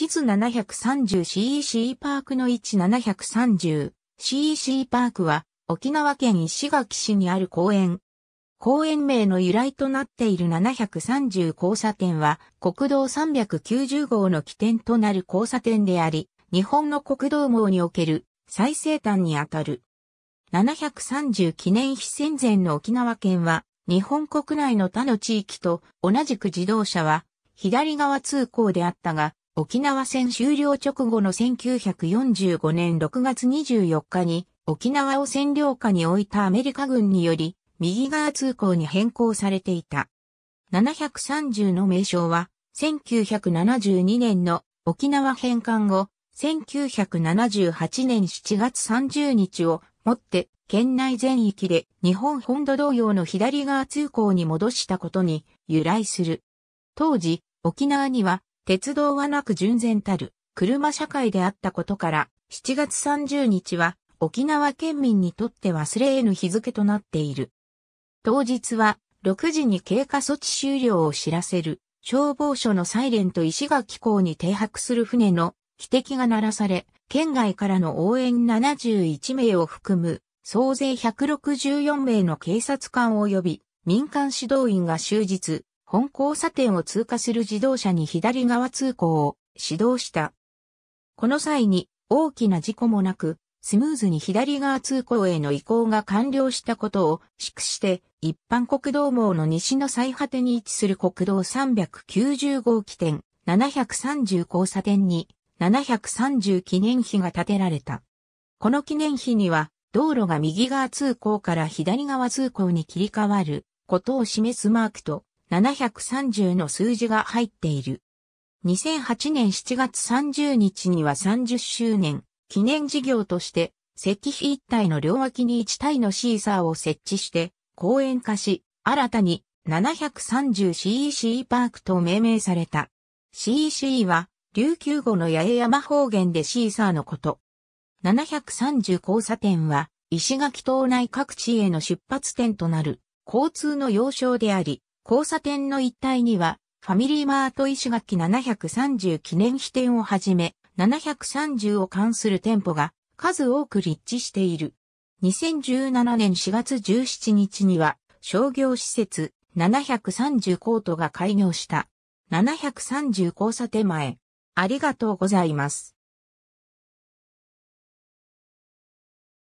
地図 730CEC パークの位置 730CEC パークは沖縄県石垣市にある公園。公園名の由来となっている730交差点は国道390号の起点となる交差点であり、日本の国道網における最西端にあたる。730記念碑戦前の沖縄県は日本国内の他の地域と同じく自動車は左側通行であったが、沖縄戦終了直後の1945年6月24日に沖縄を占領下に置いたアメリカ軍により右側通行に変更されていた。730の名称は1972年の沖縄返還後1978年7月30日をもって県内全域で日本本土同様の左側通行に戻したことに由来する。当時、沖縄には鉄道はなく純然たる車社会であったことから7月30日は沖縄県民にとって忘れ得ぬ日付となっている。当日は6時に経過措置終了を知らせる消防署のサイレンと石垣港に停泊する船の汽笛が鳴らされ、県外からの応援71名を含む総勢164名の警察官及び民間指導員が終日、本交差点を通過する自動車に左側通行を指導した。この際に大きな事故もなく、スムーズに左側通行への移行が完了したことを祝して、一般国道網の西の最果てに位置する国道390号起点730交差点に730記念碑が建てられた。この記念碑には、道路が右側通行から左側通行に切り替わることを示すマークと730の数字が入っている。2008年7月30日には30周年記念事業として石碑一体の両脇に1体のシーサーを設置して公園化し、新たに 730CEC パークと命名された。CEC は琉球語の八重山方言でシーサーのこと。730交差点は石垣島内各地への出発点となる交通の要衝であり、交差点の一帯には、ファミリーマート石垣730記念碑店をはじめ、730を関する店舗が数多く立地している。2017年4月17日には商業施設730コートが開業した。730交差点前。ありがとうございます。